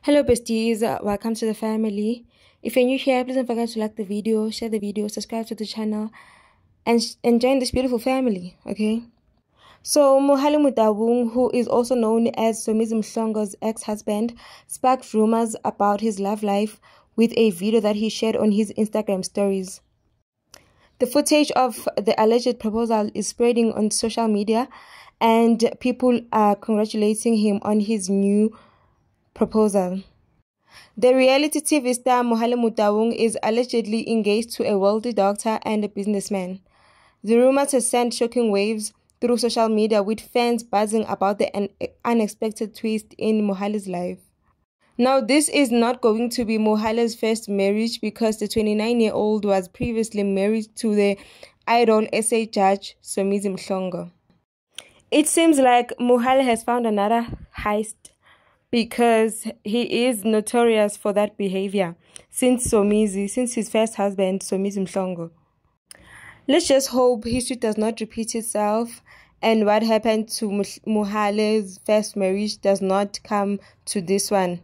Hello besties, uh, welcome to the family. If you're new here, please don't forget to like the video, share the video, subscribe to the channel, and, and join this beautiful family, okay? So, Mohale Motaung, who is also known as Somizi Mhlongo's ex-husband, sparked rumors about his love life with a video that he shared on his Instagram stories. The footage of the alleged proposal is spreading on social media, and people are congratulating him on his new proposal. The reality TV star Mohale Motaung is allegedly engaged to a wealthy doctor and a businessman. The rumors have sent shocking waves through social media with fans buzzing about the unexpected twist in Mohale's life. Now, this is not going to be Mohale's first marriage because the 29 year old was previously married to the Idols SA judge Somizi Mhlongo. It seems like Mohale has found another heist because he is notorious for that behavior since Somizi, since his first husband, Somizi Mhlongo. Let's just hope history does not repeat itself and what happened to Mohale's first marriage does not come to this one.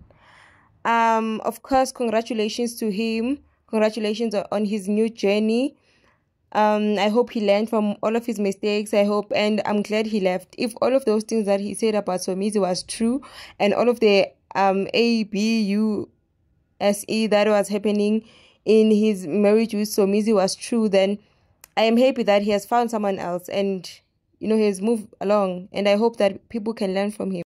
Um, of course, congratulations to him. Congratulations on his new journey. Um, I hope he learned from all of his mistakes. I hope, and I'm glad he left. If all of those things that he said about Somizi was true, and all of the um A B U S E that was happening in his marriage with Somizi was true, then I am happy that he has found someone else and you know he has moved along. And I hope that people can learn from him.